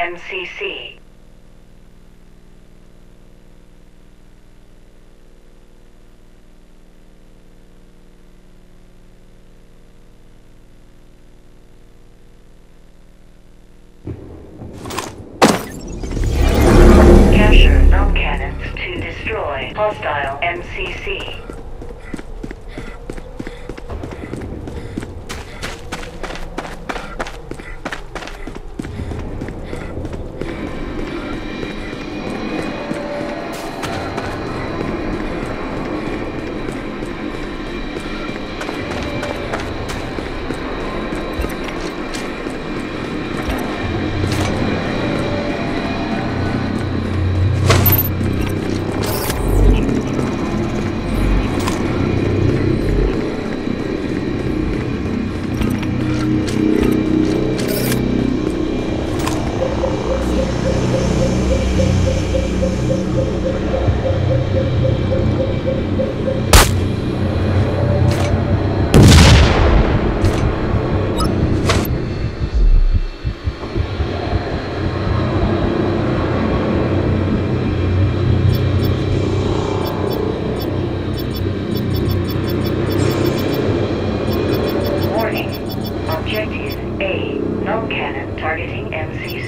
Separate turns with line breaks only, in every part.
MCC. A. Null cannon targeting MCC.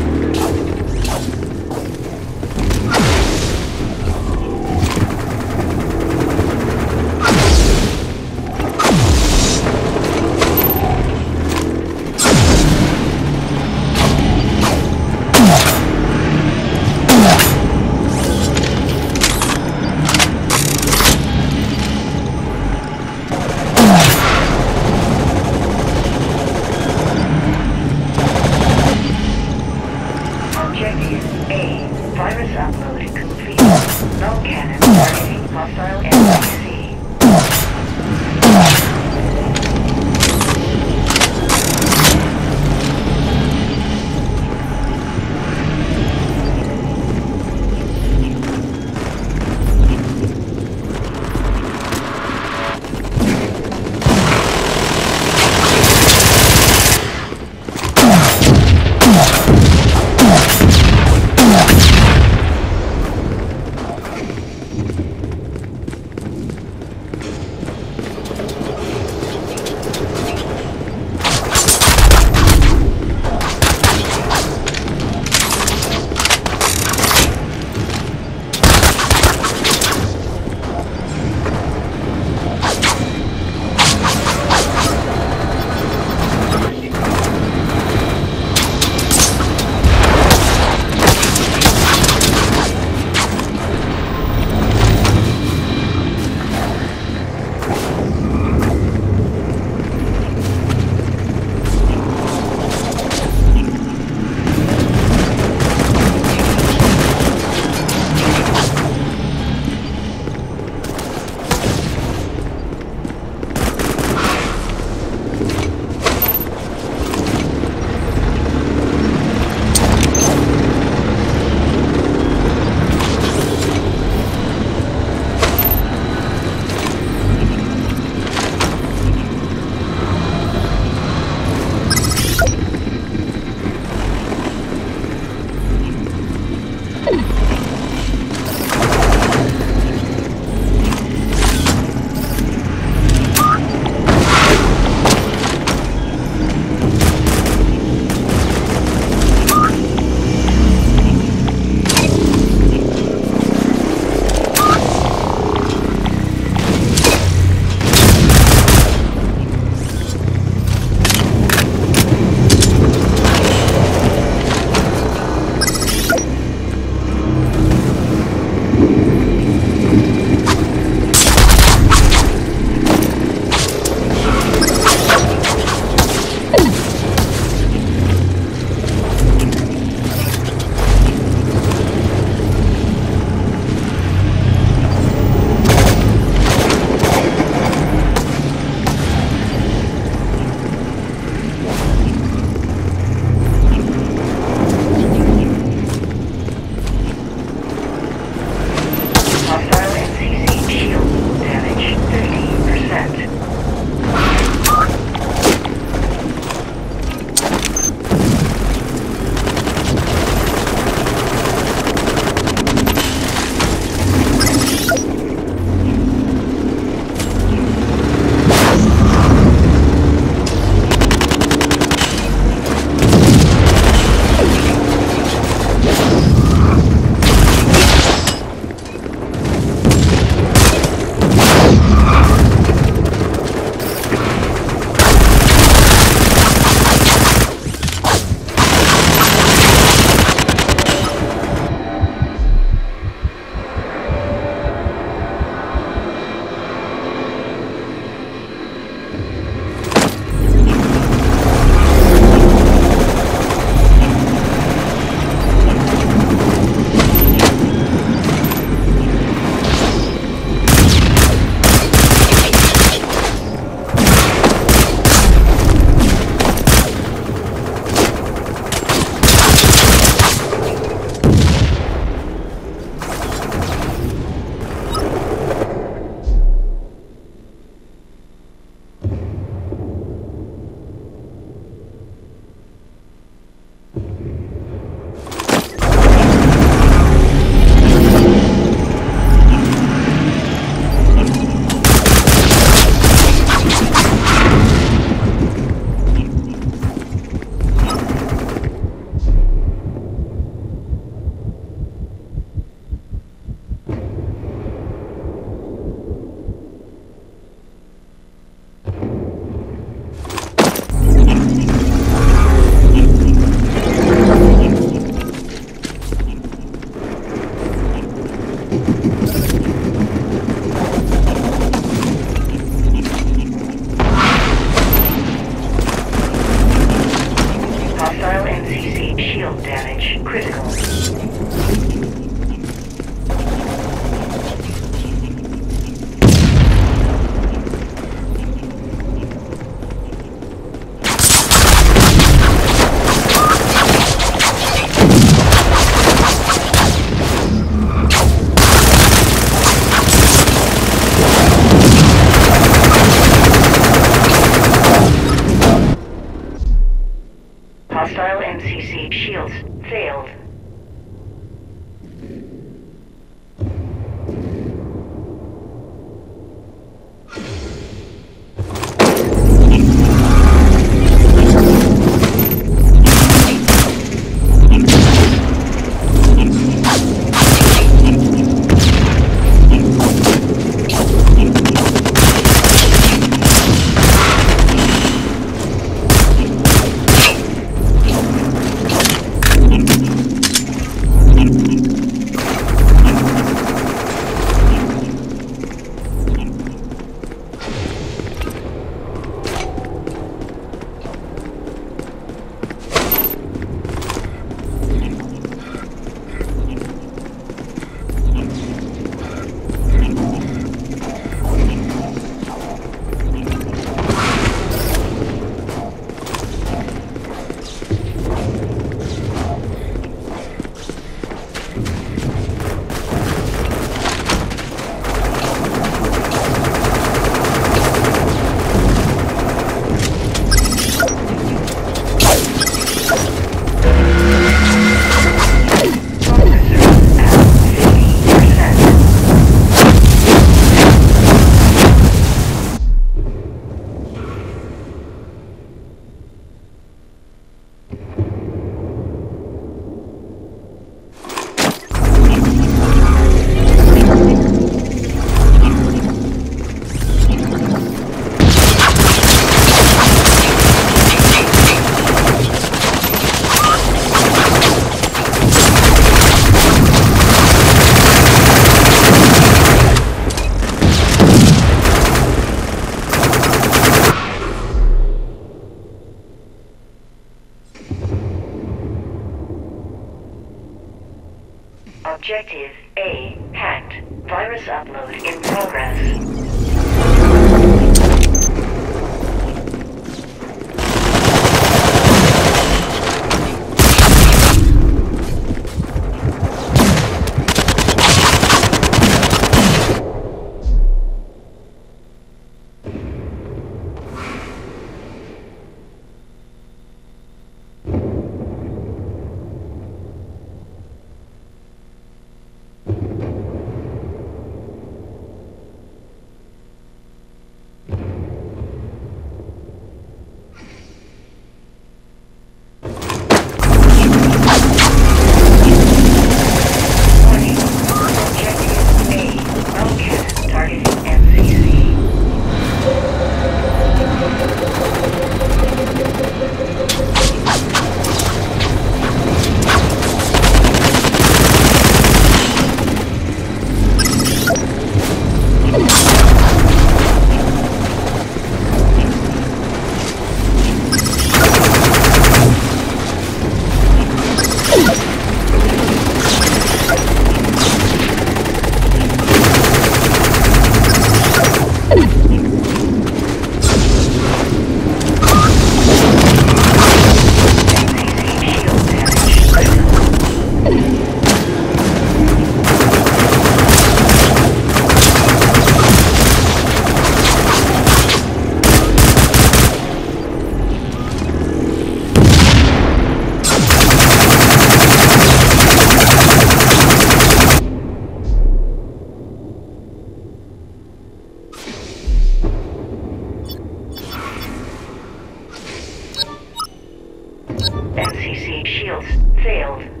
Shields failed.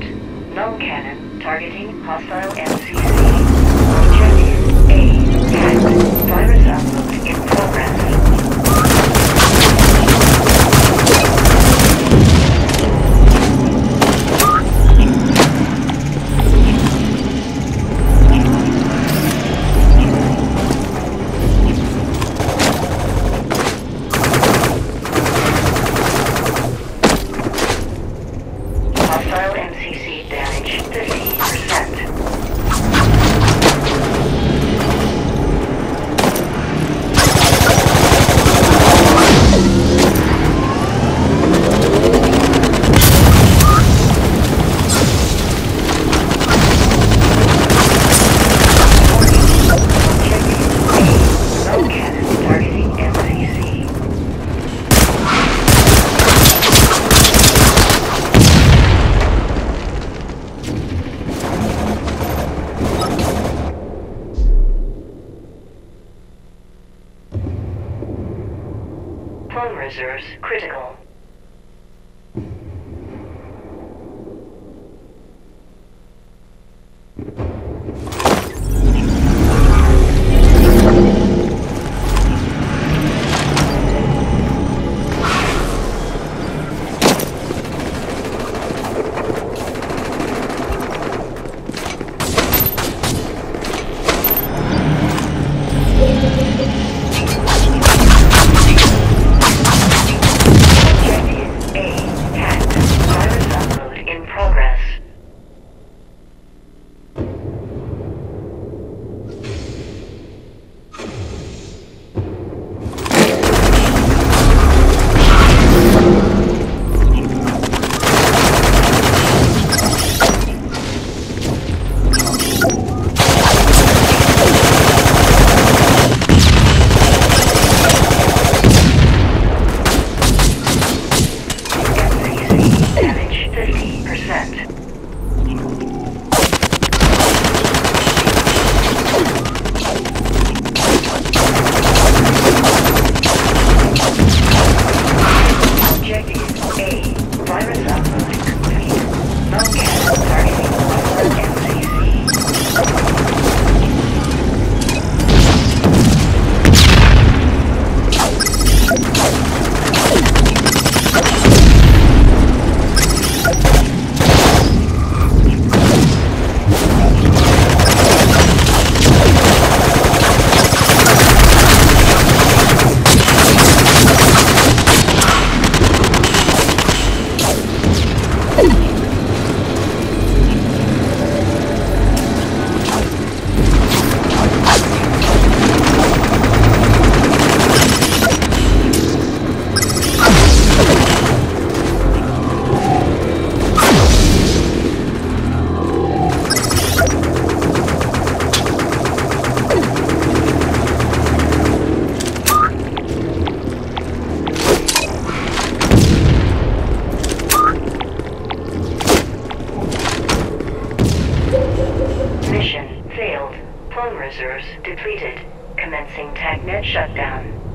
complete. Null cannon targeting hostile MCC. Objective A. Hacked. Virus upload in progress. clone reserves depleted. Commencing TacNet shutdown.